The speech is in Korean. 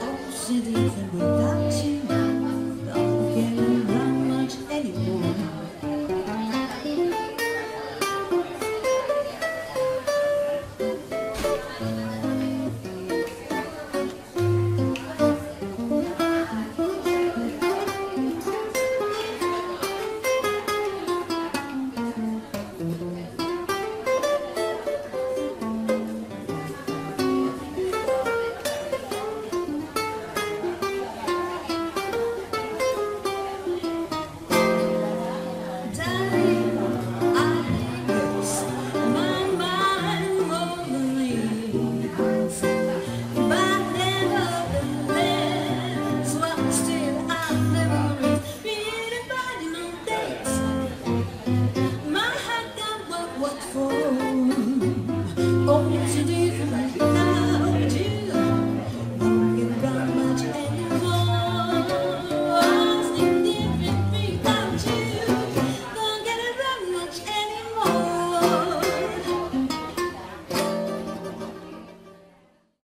없이 뒤에 물닥치면